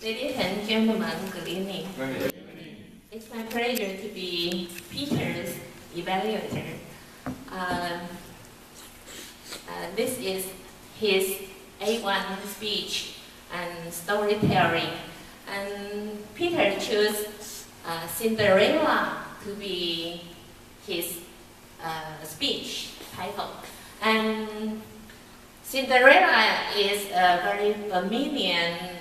Ladies and gentlemen, good evening. It's my pleasure to be Peter's evaluator. Um, uh, this is his A1 speech and storytelling. And Peter chose uh, Cinderella to be his uh, speech title. And Cinderella is a very familiar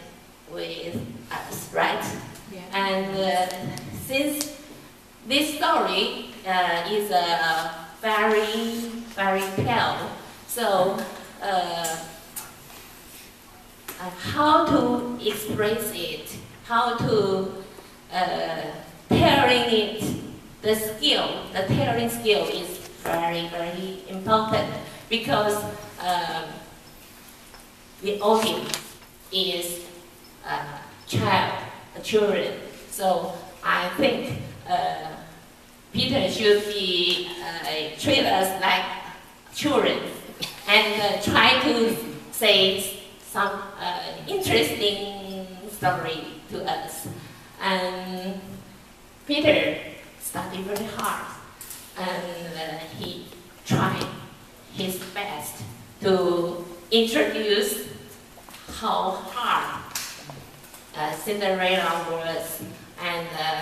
with us, right? Yeah. And uh, since this story uh, is uh, very, very tale, so uh, uh, how to express it, how to uh, telling it, the skill, the telling skill is very, very important because um, the audience is uh, child, uh, children. So I think uh, Peter should be uh, treat us like children and uh, try to say some uh, interesting story to us. And Peter studied very hard and he tried his best to introduce how hard uh, Cinderella was, and uh,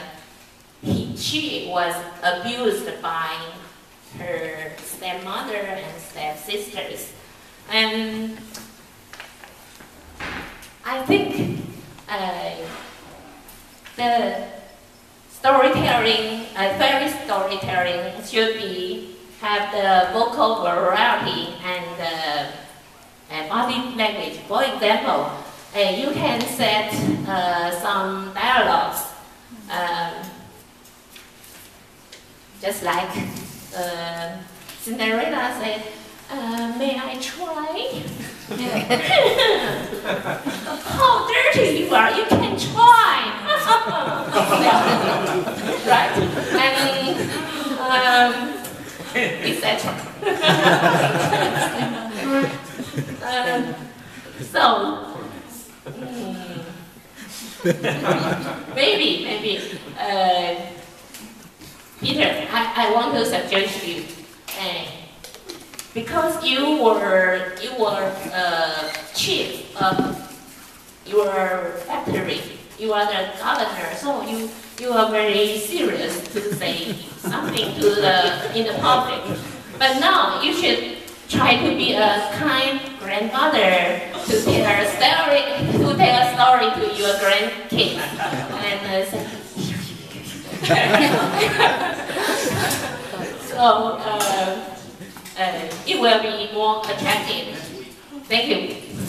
he, she was abused by her stepmother and stepsisters. And I think uh, the storytelling, uh, fairy storytelling should be have the vocal variety and uh, body language. For example, uh, you can set uh, some dialogues, um, just like uh, Cinderella said, uh, may I try? How dirty you are, you can try. right? And um, etc. um, so, maybe, maybe, uh, Peter, I, I want to suggest you, uh, because you were you were uh, chief of your factory, you are the governor, so you you are very serious to say something to the in the public. But now you should try to be a kind grandmother to tell a story to tell a story to your grandkids and uh, say, so uh, uh, it will be more attractive. Thank you.